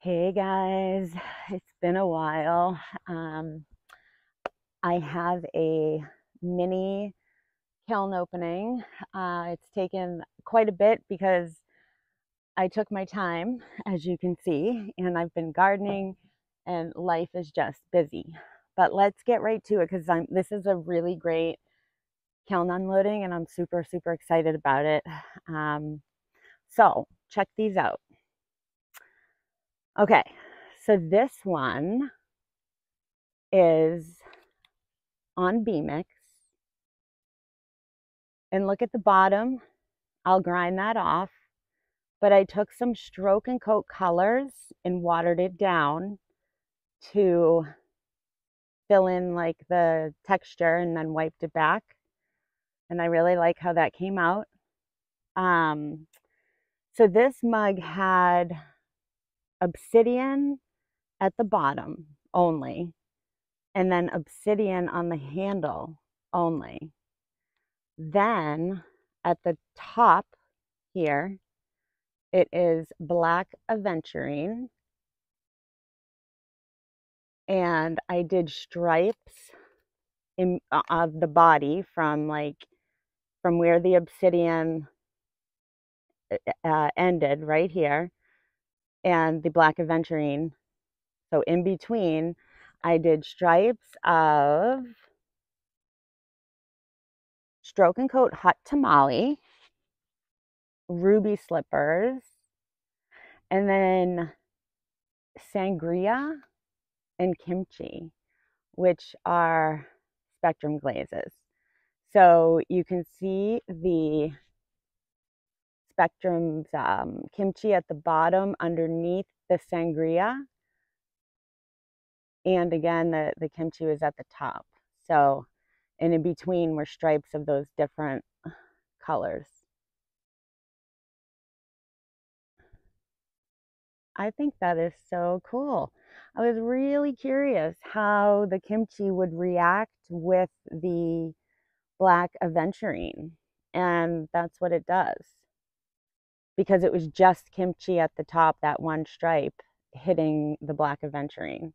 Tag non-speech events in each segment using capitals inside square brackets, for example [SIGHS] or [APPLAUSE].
Hey guys, [SIGHS] it's been a while. Um, I have a mini kiln opening. Uh, it's taken quite a bit because I took my time, as you can see, and I've been gardening and life is just busy. But let's get right to it because this is a really great kiln unloading and I'm super, super excited about it. [SIGHS] Um, so check these out. Okay, so this one is on B-Mix. And look at the bottom. I'll grind that off. But I took some stroke and coat colors and watered it down to fill in like the texture and then wiped it back. And I really like how that came out. Um, so this mug had obsidian at the bottom only, and then obsidian on the handle only. Then at the top here, it is black aventurine. And I did stripes in, of the body from like, from where the obsidian uh, uh ended right here and the black aventurine. So in between, I did stripes of stroke and coat hot tamale, ruby slippers, and then sangria and kimchi, which are spectrum glazes. So you can see the Spectrum's um, kimchi at the bottom underneath the sangria. And again, the, the kimchi was at the top. So, and in between were stripes of those different colors. I think that is so cool. I was really curious how the kimchi would react with the black aventurine. And that's what it does because it was just kimchi at the top, that one stripe hitting the black aventurine.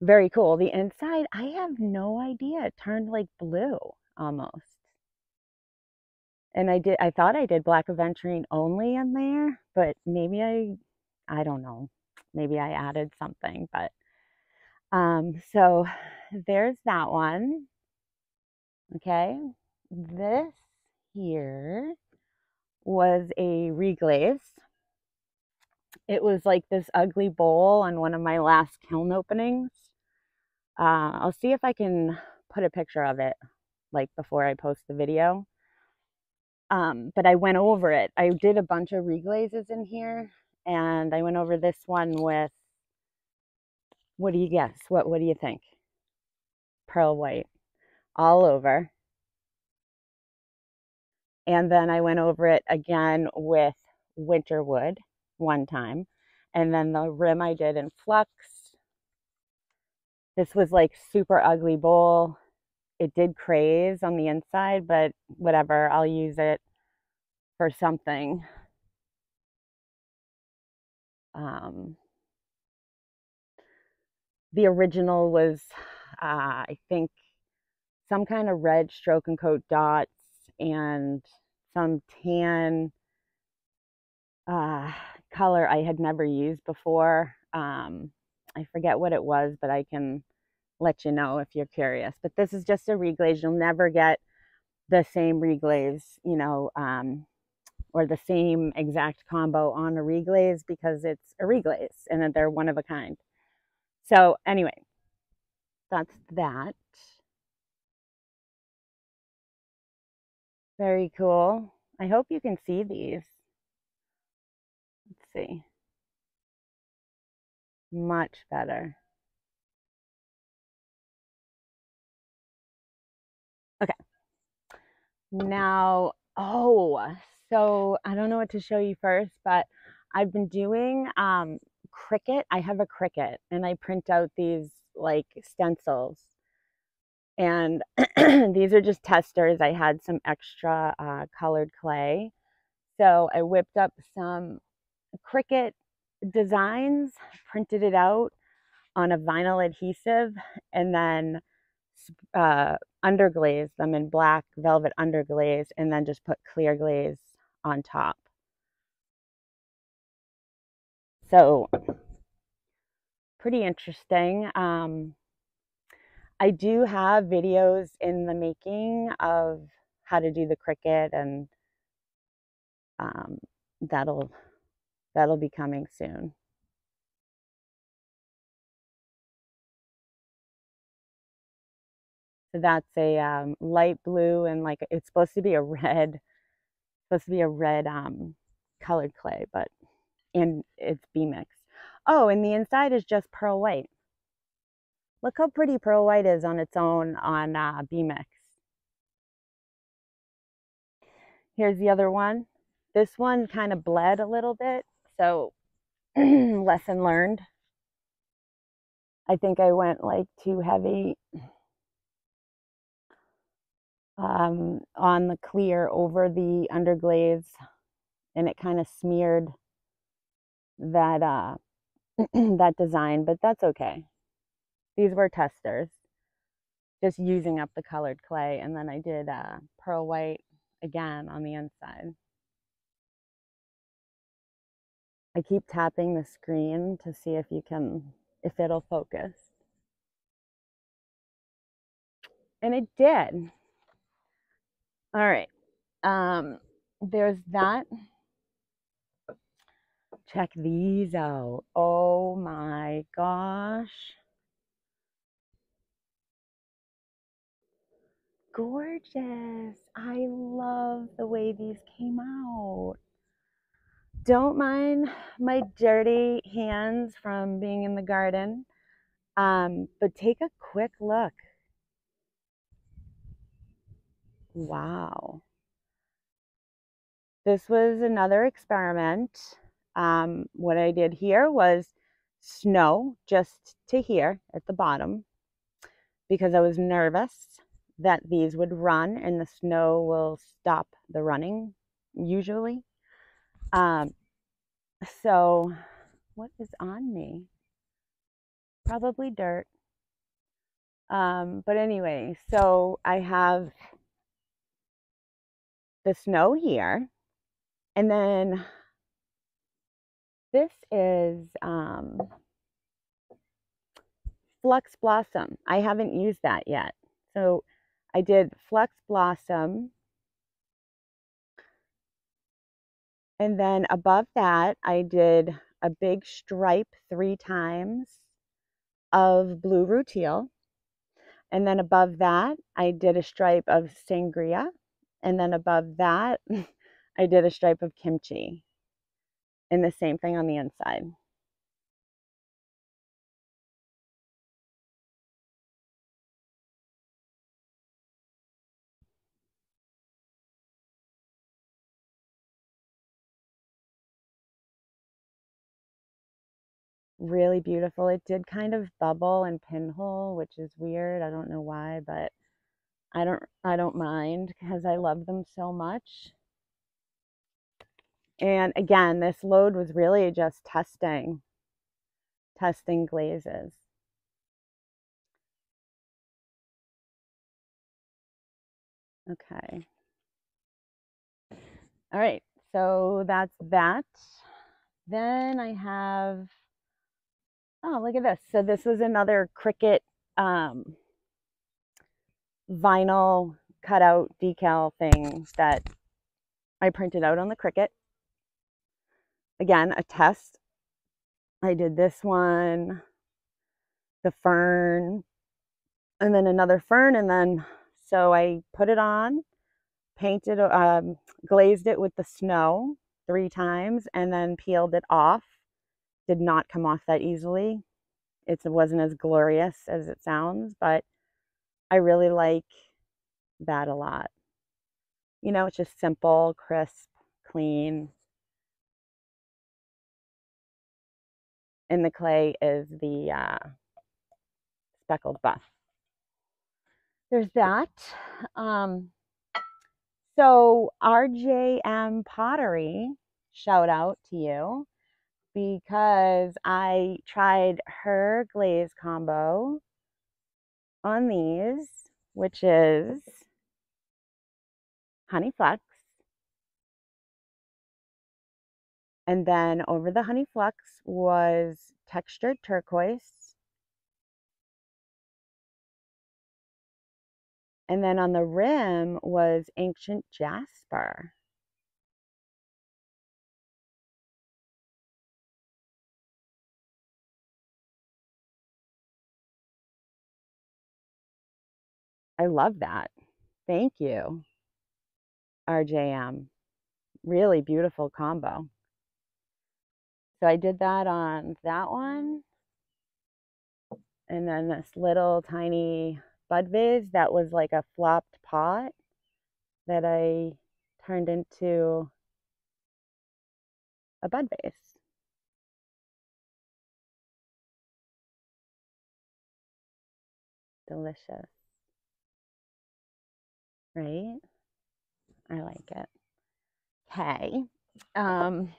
Very cool. The inside, I have no idea. It turned like blue almost. And I did I thought I did black aventurine only in there, but maybe I I don't know. Maybe I added something, but um so [SIGHS] there's that one. Okay this here was a reglaze. It was like this ugly bowl on one of my last kiln openings. Uh, I'll see if I can put a picture of it like before I post the video. Um, but I went over it. I did a bunch of reglazes in here and I went over this one with, what do you guess? What, what do you think? Pearl white all over. And then I went over it again with winter wood one time. And then the rim I did in flux. This was like super ugly bowl. It did craze on the inside, but whatever, I'll use it for something. Um, the original was, uh, I think, some kind of red stroke and coat dots and some tan uh, color I had never used before. Um, I forget what it was, but I can let you know if you're curious. But this is just a reglaze. You'll never get the same reglaze, you know, um, or the same exact combo on a reglaze because it's a reglaze and they're one of a kind. So anyway, that's that. Very cool. I hope you can see these. Let's see. Much better. Okay. Now, oh, so I don't know what to show you first, but I've been doing um, Cricut. I have a Cricut and I print out these like stencils and [CLEARS THROAT] these are just testers. I had some extra uh, colored clay. So I whipped up some Cricut designs, printed it out on a vinyl adhesive, and then uh, them in black velvet underglaze, and then just put clear glaze on top. So pretty interesting. Um, I do have videos in the making of how to do the Cricut and um, that'll that'll be coming soon. So that's a um, light blue and like it's supposed to be a red, supposed to be a red um, colored clay, but and it's B-Mix. Oh, and the inside is just pearl white. Look how pretty pearl white is on its own on uh, B-Mix. Here's the other one. This one kind of bled a little bit, so [CLEARS THROAT] lesson learned. I think I went like too heavy um, on the clear over the underglaze and it kind of smeared that uh, [CLEARS THROAT] that design, but that's okay. These were testers, just using up the colored clay, and then I did uh, pearl white again on the inside. I keep tapping the screen to see if you can, if it'll focus. And it did. All right. Um, there's that. Check these out. Oh my gosh. Gorgeous. I love the way these came out. Don't mind my dirty hands from being in the garden, um, but take a quick look. Wow. This was another experiment. Um, what I did here was snow just to here at the bottom because I was nervous that these would run and the snow will stop the running usually. Um, so what is on me? Probably dirt. Um, but anyway, so I have the snow here and then this is um, Flux Blossom. I haven't used that yet. So I did Flux Blossom. And then above that, I did a big stripe three times of blue rutile. And then above that, I did a stripe of sangria. And then above that, [LAUGHS] I did a stripe of kimchi. And the same thing on the inside. Really beautiful. It did kind of bubble and pinhole, which is weird. I don't know why, but I don't I don't mind because I love them so much. And again, this load was really just testing testing glazes. Okay. All right, so that's that. Then I have Oh, look at this. So this was another Cricut um, vinyl cutout decal thing that I printed out on the Cricut. Again, a test. I did this one, the fern, and then another fern. And then, so I put it on, painted, um, glazed it with the snow three times, and then peeled it off did not come off that easily. It wasn't as glorious as it sounds, but I really like that a lot. You know, it's just simple, crisp, clean. And the clay is the uh, speckled buff. There's that. Um, So RJM Pottery, shout out to you because I tried her glaze combo on these, which is honey flux. And then over the honey flux was textured turquoise. And then on the rim was ancient jasper. I love that. Thank you, RJM. Really beautiful combo. So I did that on that one. And then this little tiny bud vase that was like a flopped pot that I turned into a bud vase. Delicious. Right? I like it. Okay. Um,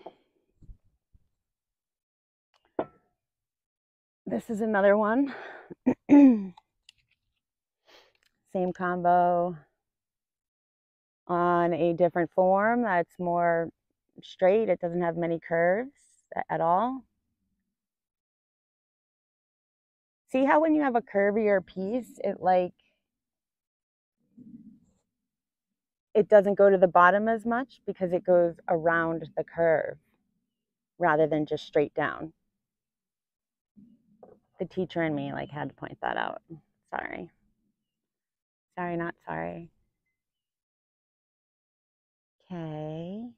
this is another one. [CLEARS THROAT] Same combo on a different form that's more straight. It doesn't have many curves at all. See how when you have a curvier piece, it like, it doesn't go to the bottom as much because it goes around the curve rather than just straight down the teacher and me like had to point that out. Sorry. Sorry, not sorry. Okay.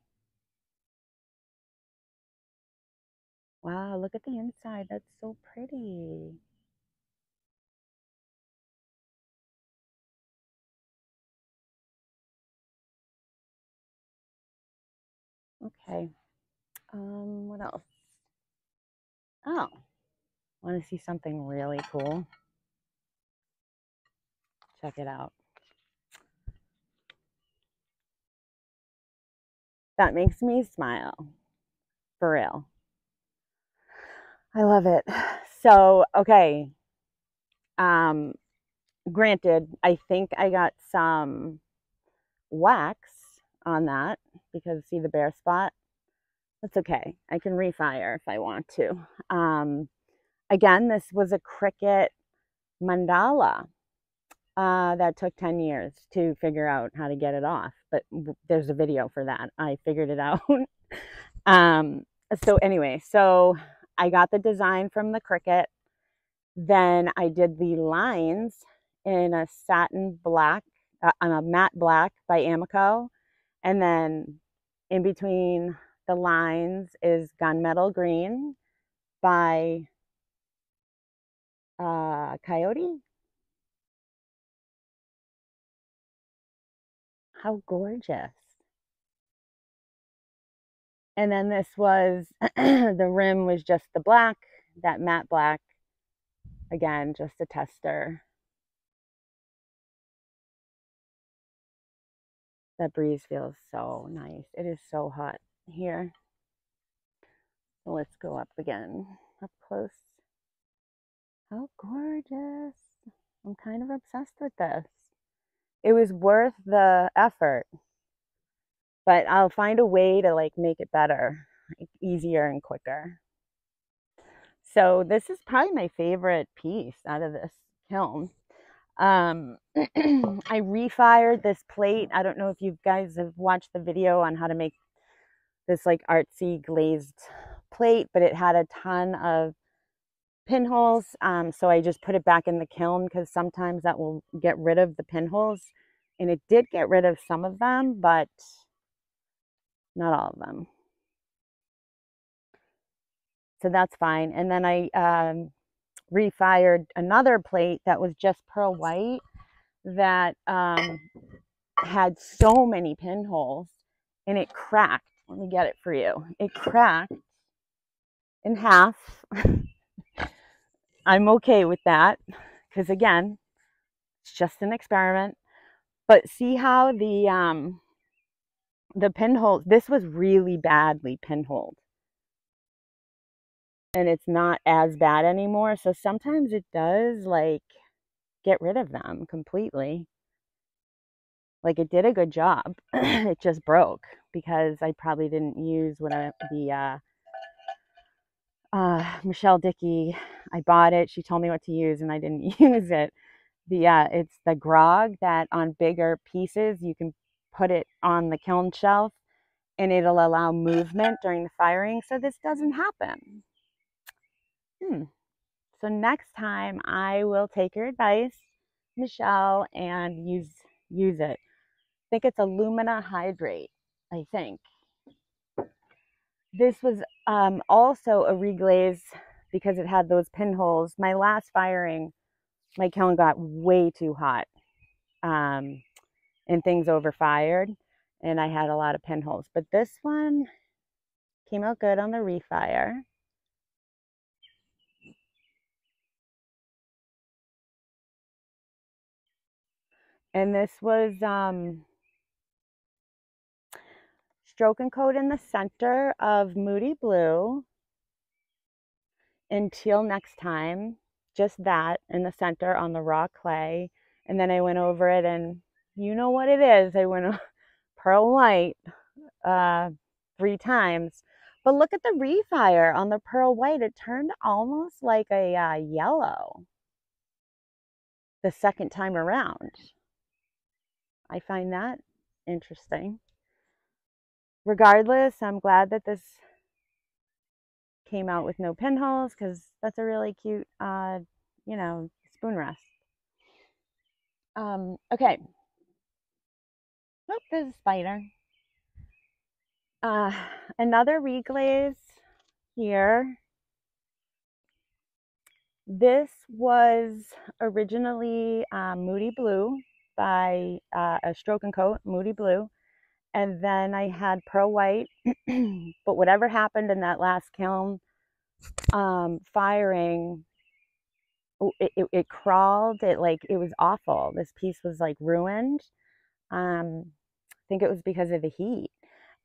Wow, look at the inside. That's so pretty. Okay. Um, what else? Oh. Want to see something really cool? Check it out. That makes me smile. For real. I love it. So, okay. Um, granted, I think I got some wax on that because see the bare spot? That's okay. I can refire if I want to. Um, again, this was a Cricut mandala uh, that took 10 years to figure out how to get it off. But there's a video for that. I figured it [LAUGHS] out. um, so anyway, so I got the design from the Cricut. Then I did the lines in a satin black, uh, a matte black by Amaco. And then in between the lines is gunmetal green by uh, coyote. How gorgeous. And then this was, [CLEARS THROAT] the rim was just the black, that matte black. Again, just a tester. That breeze feels so nice. It is so hot here. So let's go up again, up close. How gorgeous. I'm kind of obsessed with this. It was worth the effort. But I'll find a way to like make it better, like, easier and quicker. So this is probably my favorite piece out of this kiln. Um, [CLEARS THROAT] I refired this plate. I don't know if you guys have watched the video on how to make this like artsy glazed plate, but it had a ton of pinholes. Um, so I just put it back in the kiln because sometimes that will get rid of the pinholes. And it did get rid of some of them, but not all of them. So that's fine. And then I um, refired another plate that was just pearl white that um, had so many pinholes and it cracked. Let me get it for you. It cracked in half I'm okay with that because again, it's just an experiment. But see how the um, the pinhole, this was really badly pinholed. And it's not as bad anymore. So sometimes it does like get rid of them completely. Like it did a good job. [CLEARS THROAT] it just broke because I probably didn't use what I, the uh, uh, Michelle Dickey. I bought it. She told me what to use, and I didn't [LAUGHS] use it. The uh, it's the grog that on bigger pieces you can put it on the kiln shelf, and it'll allow movement during the firing. So this doesn't happen. Hmm. So next time I will take your advice, Michelle, and use use it. I think it's alumina hydrate. I think. This was um, also a reglaze because it had those pinholes. My last firing, my kiln got way too hot um, and things overfired and I had a lot of pinholes. But this one came out good on the refire. And this was um, stroke and coat in the center of Moody Blue. Until next time, just that in the center on the raw clay. And then I went over it and you know what it is. I went [LAUGHS] pearl white uh, three times. But look at the refire on the pearl white. It turned almost like a uh, yellow the second time around. I find that interesting regardless, I'm glad that this came out with no pinholes because that's a really cute, uh, you know, spoon rest. Um, okay. Oh, there's a spider. Uh, another reglaze here. This was originally uh, Moody Blue by uh, a Stroke and Coat, Moody Blue and then I had pearl white. [CLEARS THROAT] but whatever happened in that last kiln um, firing, it, it, it, crawled. It like it was awful. This piece was like ruined. Um, I think it was because of the heat.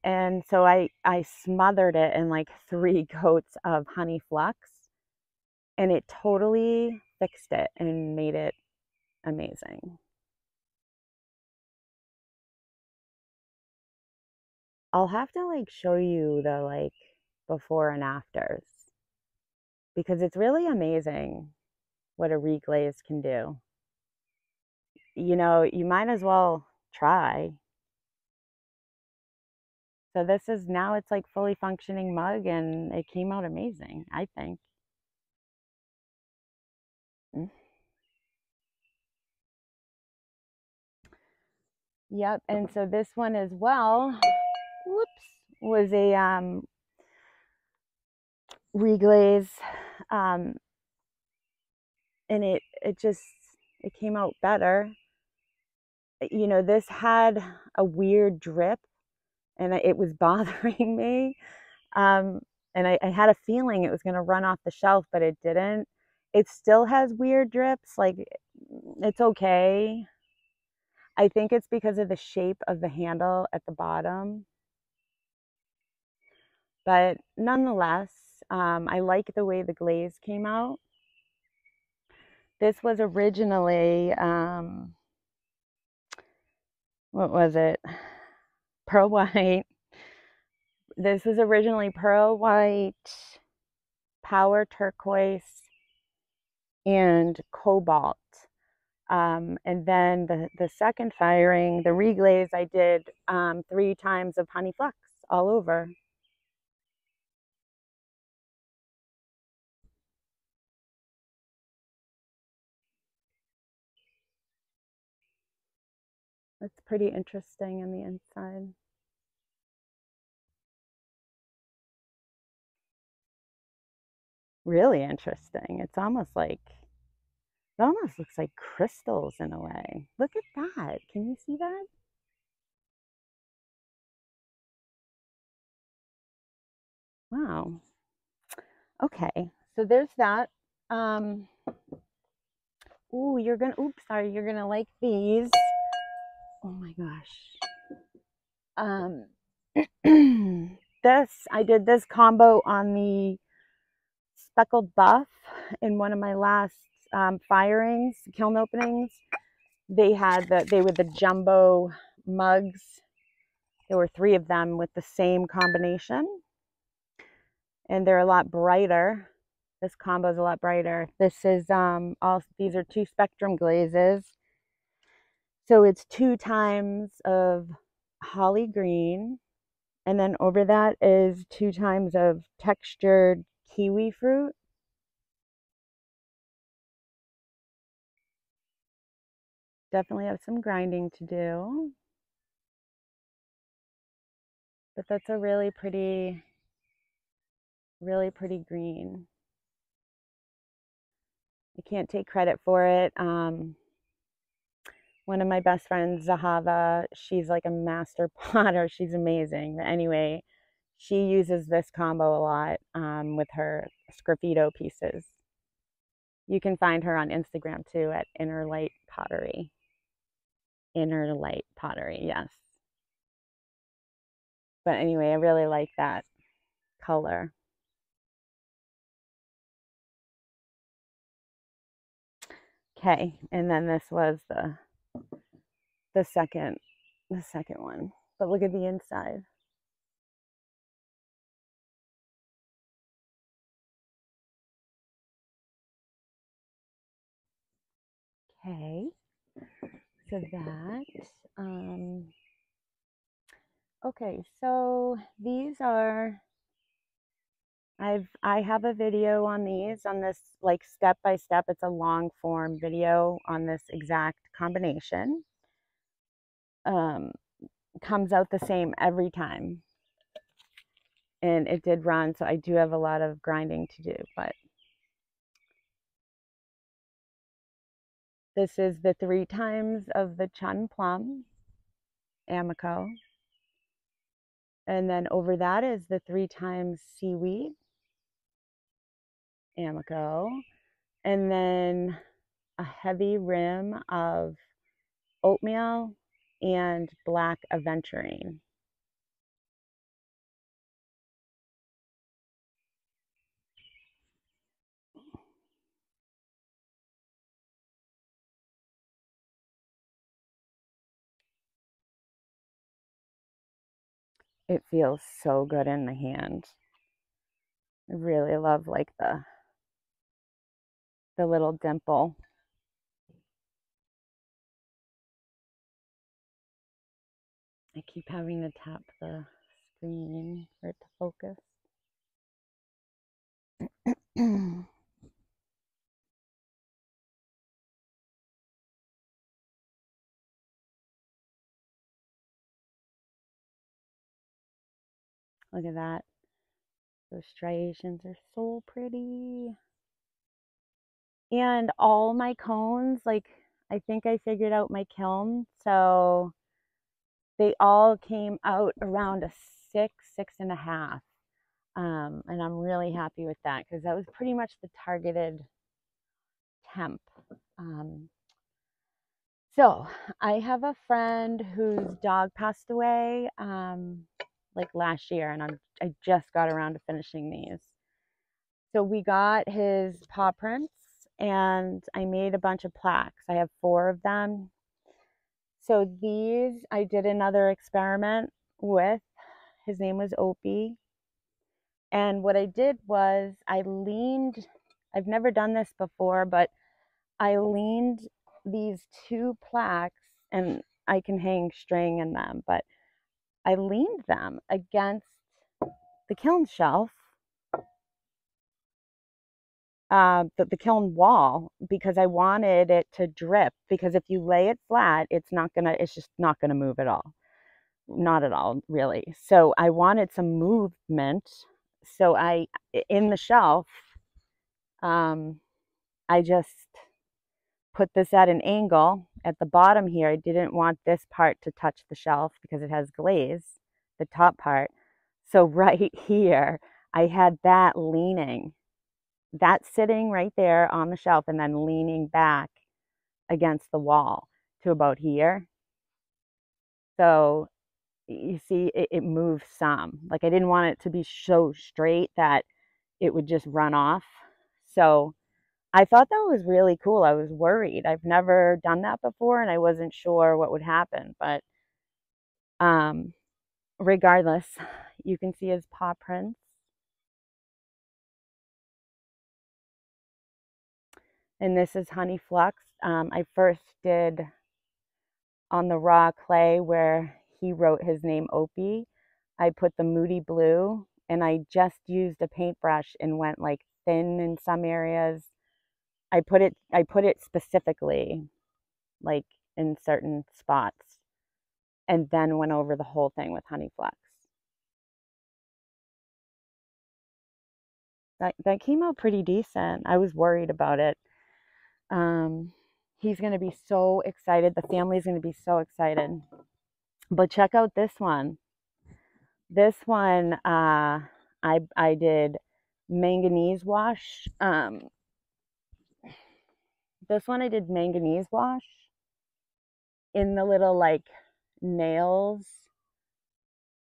And so I I smothered it in like [LAUGHS] three coats of honey flux, and it totally fixed it and made it amazing. I'll have to like show you the like before and afters because it's really amazing what a reglaze can do. You know, you might as well try. So this is now it's like fully functioning mug and it came out amazing, I think. Mm. Yep, and so this one as well whoops, was a um, reglaze, um, and it it just it came out better. You know, this had a weird drip, and it was [LAUGHS] bothering me. Um, and I, I had a feeling it was going to run off the shelf, but it didn't. It still has weird drips. Like it's okay. I think it's because of the shape of the handle at the bottom. But nonetheless, um, I like the way the glaze came out. This was originally, um, what was it? [SIGHS] Pearl white. [LAUGHS] This was originally pearl white, power turquoise, and cobalt. Um, and then the, the second firing, the reglaze, I did um, three times of honey flux all over. It's pretty interesting on the inside. Really interesting. It's almost like, it almost looks like crystals in a way. Look at that. Can you see that? Wow. Okay, so there's that. Um, ooh, you're gonna, oops, sorry, you're gonna like these oh my gosh. Um, [CLEARS THROAT] this, I did this combo on the speckled buff in one of my last um, firings, kiln openings. They had the, they were the jumbo mugs. There were three of them with the same combination. And they're a lot brighter. This combo is a lot brighter. This is, um, all, these are two spectrum glazes. So it's two times of holly green. And then over that is two times of textured kiwi fruit. Definitely have some grinding to do. But that's a really pretty, really pretty green. I can't take credit for it. Um, one of my best friends, Zahava, she's like a master [LAUGHS] potter. She's amazing. But anyway, she uses this combo a lot um, with her sgraffito pieces. You can find her on Instagram too at Inner Light Pottery. Inner Light Pottery, yes. But anyway, I really like that color. Okay, and then this was the the second the second one. But look at the inside. Okay, so that, um, okay, so these are, I've, I have a video on these, on this, like, step by step, it's a long form video on this exact combination. Um, comes out the same every time. And it did run, so I do have a lot of grinding to do, but This is the three times of the Chun Plum, Amaco. And then over that is the three times seaweed, Amaco. And then a heavy rim of oatmeal and black aventurine. it feels so good in the hand. I really love like the the little dimple. I keep having to tap the screen for it to focus. [CLEARS THROAT] Look at that. Those striations are so pretty. And all my cones, like, I think I figured out my kiln. So they all came out around a six, six and a half. Um, and I'm really happy with that because that was pretty much the targeted temp. Um, so I have a friend whose dog passed away. Um, like last year and I'm, I just got around to finishing these. So we got his paw prints and I made a bunch of plaques. I have four of them. So these I did another experiment with. His name was Opie. And what I did was I leaned, I've never done this before, but I leaned these two plaques and I can hang string in them, but I leaned them against the kiln shelf, uh, the, the kiln wall, because I wanted it to drip. Because if you lay it flat, it's not gonna, it's just not gonna move at all. Not at all, really. So I wanted some movement. So I, in the shelf, um, I just put this at an angle at the bottom here, I didn't want this part to touch the shelf because it has glaze, the top part. So [LAUGHS] right here, I had that leaning, that sitting right there on the shelf and then leaning back against the wall to about here. So you see it, it moves some. Like I didn't want it to be so straight that it would just run off. So I thought that was really cool. I was worried. I've never done that before and I wasn't sure what would happen, but um regardless, you can see his paw prints. And this is Honey Flux. Um, I first did on the raw clay where he wrote his name Opie. I put the Moody Blue and I just used a paintbrush and went like thin in some areas. I put it I put it specifically like in certain spots and then went over the whole thing with Honey Flux. That that came out pretty decent. I was worried about it. Um, he's going to be so excited. The family's going to be so excited. But check out this one. This one, uh, I I did manganese wash. Um, this one I did manganese wash in the little like nails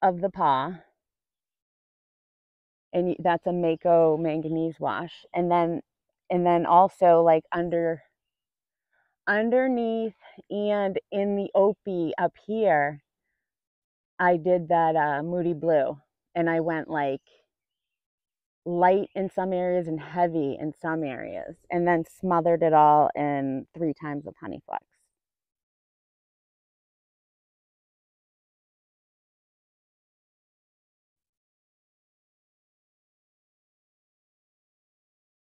of the paw. And that's a Mayco manganese wash. And then and then also like under underneath and in the opie up here i did that uh, moody blue and i went like light in some areas and heavy in some areas and then smothered it all in three times of honey flux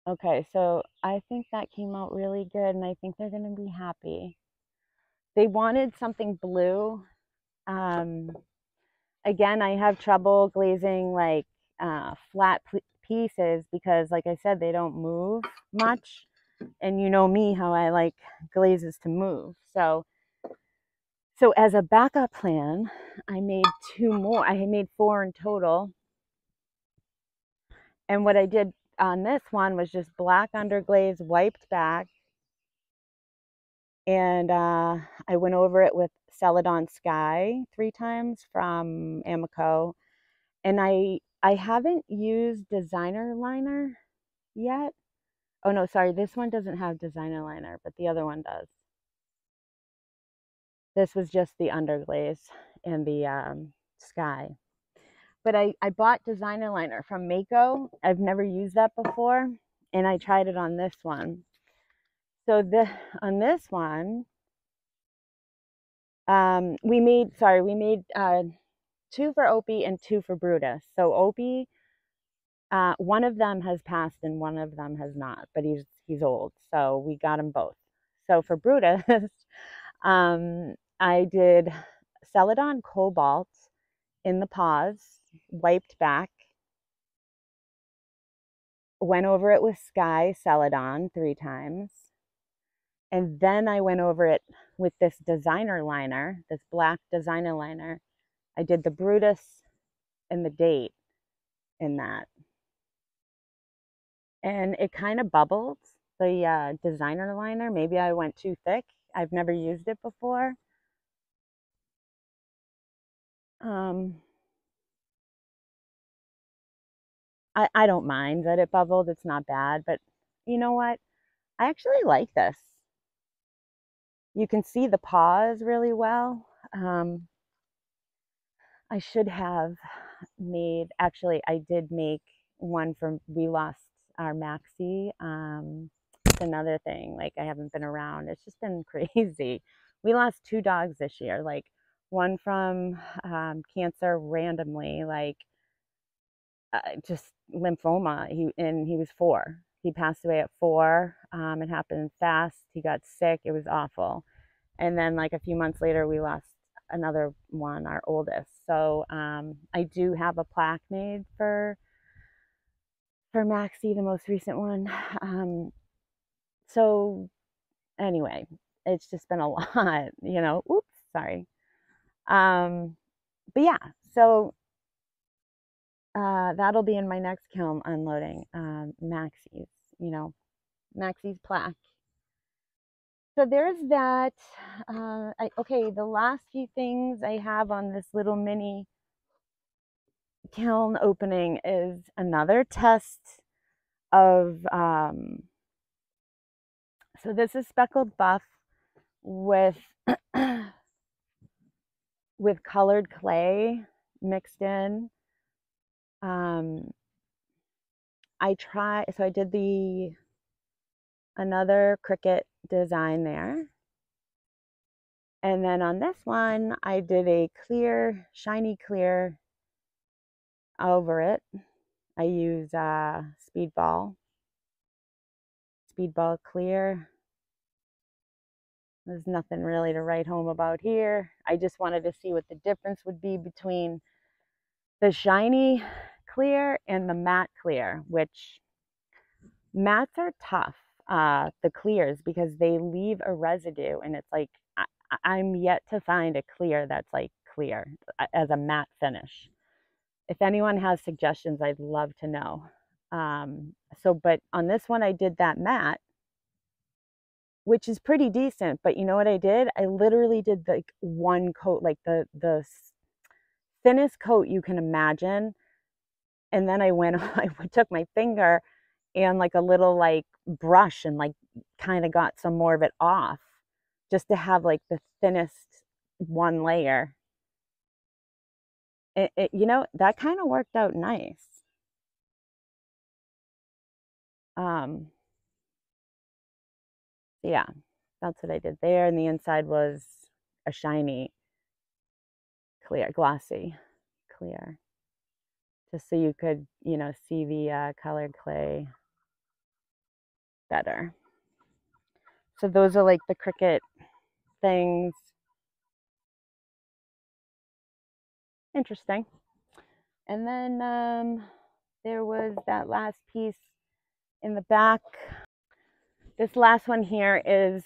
Okay, so I think that came out really good and I think they're going to be happy. They wanted something blue. Um, again, I have trouble glazing like uh, flat pieces because, like I said, they don't move much. And you know me, how I like glazes to move. So, so as a backup plan, I made two more. I made four in total. And what I did on this one was just black underglaze wiped back. And uh, I went over it with Celadon Sky three times from Amaco. And I I haven't used designer liner yet. Oh no, sorry, this one doesn't have designer liner, but the other one does. This was just the underglaze and the um, sky but I, I bought designer liner from Mayco. I've never used that before, and I tried it on this one. So the on this one, um, we made sorry, we made uh, two for Opie and two for Brutus. So Opie, uh, one of them has passed and one of them has not, but he's he's old, so we got him both. So for Brutus, [LAUGHS] um, I did Celadon Cobalt in the paws wiped back, went over it with Sky Celadon three times. And then I went over it with this designer liner, this black designer liner. I did the Brutus and the date in that. And it kind of bubbled, the uh, designer liner. Maybe I went too thick. I've never used it before. Um, I, I don't mind that it bubbled. It's not bad, but you know what? I actually like this. You can see the paws really well. Um, I should have made, actually, I did make one from, we lost our Maxi. Um, it's another thing. Like, I haven't been around. It's just been [LAUGHS] crazy. We lost two dogs this year, like one from um, cancer randomly, like uh, just lymphoma. He and he was four. He passed away at four. Um, it happened fast. He got sick. It was awful. And then like a few months later, we lost another one, our oldest. So um, I do have a plaque made for for Maxie, the most recent one. [SIGHS] Um, so anyway, it's just been a [LAUGHS] lot, you know. Oops, sorry. Um, but yeah, so uh, that'll be in my next kiln unloading um, Maxie's, you know, Maxie's plaque. so there's that. Uh, I, okay, the last few things I have on this little mini kiln opening is another test of, um, so this is speckled buff with, [CLEARS THROAT] with colored clay mixed in. Um, I try, so I did the, another Cricut design there. And then on this one, I did a clear, shiny clear over it. I use uh, Speedball. Speedball clear. There's nothing really to write home about here. I just wanted to see what the difference would be between the shiny clear and the matte clear, which mattes are tough uh, the clears because they leave a residue and it's like I, I'm yet to find a clear that's like clear as a matte finish. If anyone has suggestions, I'd love to know. Um, so, but on this one, I did that matte, which is pretty decent. But you know what I did? I literally did like one coat, like the the thinnest coat you can imagine. And then I went, [LAUGHS] I took my finger and like a little like brush and like kind of got some more of it off just to have like the thinnest one layer. It, it you know, that kind of worked out nice. Um, yeah, that's what I did there. And the inside was a shiny, clear, glossy, clear. Just so you could, you know, see the uh, colored clay better. So those are like the Cricut things. Interesting. And then um, there was that last piece in the back. This last one here is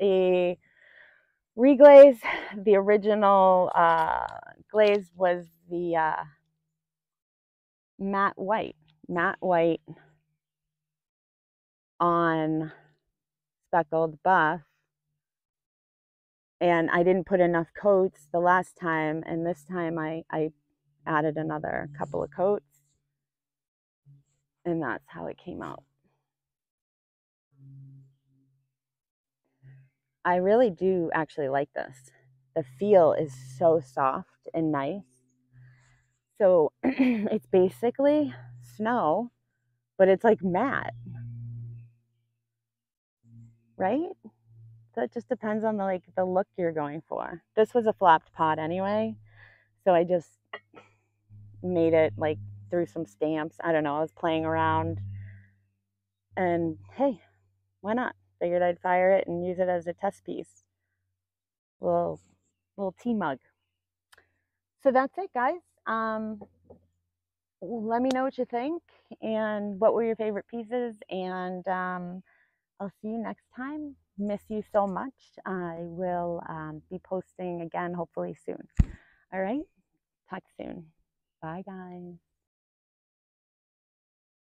a reglaze. The original uh, glaze was the uh, matte white. Matte white on speckled buff and I didn't put enough coats the last time and this time I, I added another couple of coats and that's how it came out. I really do actually like this. The feel is so soft and nice. So [CLEARS THROAT] it's basically snow, but it's like matte right? So it just depends on the like the look you're going for. This was a flopped pot anyway, so I just made it like through some stamps. I don't know. I was playing around, and hey, why not? Figured I'd fire it and use it as a test piece. Little little tea mug. So that's it, guys. Um, let me know what you think and what were your favorite pieces and um, I'll see you next time. Miss you so much. I will um, be posting again hopefully soon. All right. Talk soon. Bye, guys.